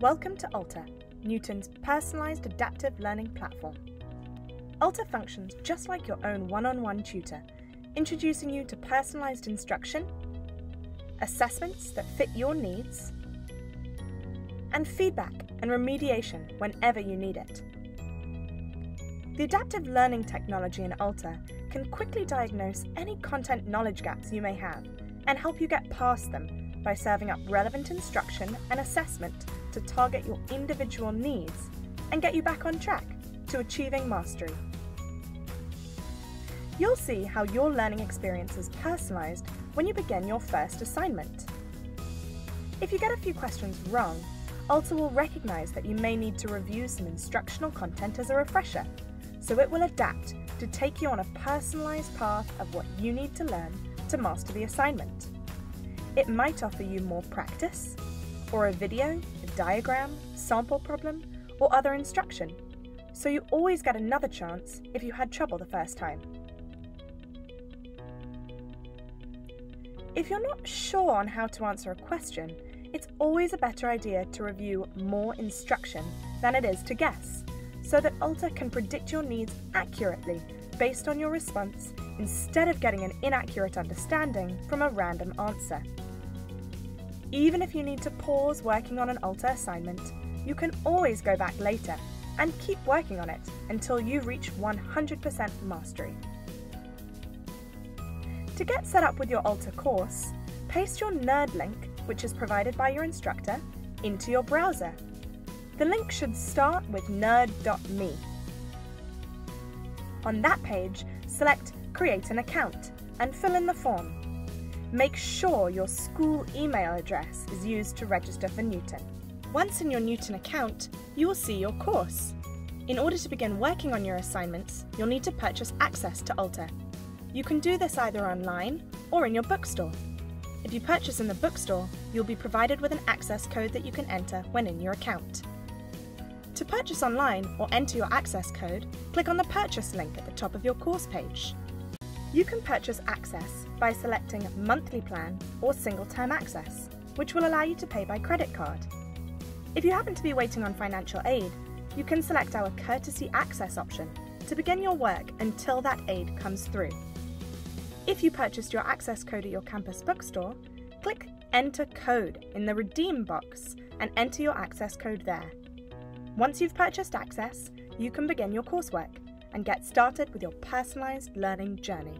Welcome to Alta, Knewton's personalised adaptive learning platform. Alta functions just like your own one on one tutor, introducing you to personalised instruction, assessments that fit your needs, and feedback and remediation whenever you need it. The adaptive learning technology in Alta can quickly diagnose any content knowledge gaps you may have and help you get past them by serving up relevant instruction and assessment to target your individual needs and get you back on track to achieving mastery. You'll see how your learning experience is personalised when you begin your first assignment. If you get a few questions wrong, Alta will recognise that you may need to review some instructional content as a refresher, so it will adapt to take you on a personalised path of what you need to learn to master the assignment. It might offer you more practice, or a video, a diagram, sample problem, or other instruction, so you always get another chance if you had trouble the first time. If you're not sure on how to answer a question, it's always a better idea to review more instruction than it is to guess, so that Alta can predict your needs accurately based on your response instead of getting an inaccurate understanding from a random answer. Even if you need to pause working on an Alta assignment, you can always go back later and keep working on it until you reach 100% mastery. To get set up with your Alta course, paste your Nerd link, which is provided by your instructor, into your browser. The link should start with nerd.me. On that page, select Create an account and fill in the form. Make sure your school email address is used to register for Knewton. Once in your Knewton account, you will see your course. In order to begin working on your assignments, you'll need to purchase access to Alta. You can do this either online or in your bookstore. If you purchase in the bookstore, you'll be provided with an access code that you can enter when in your account. To purchase online or enter your access code, click on the purchase link at the top of your course page. You can purchase access by selecting monthly plan or single term access, which will allow you to pay by credit card. If you happen to be waiting on financial aid, you can select our courtesy access option to begin your work until that aid comes through. If you purchased your access code at your campus bookstore, click Enter Code in the Redeem box and enter your access code there. Once you've purchased access, you can begin your coursework and get started with your personalised learning journey.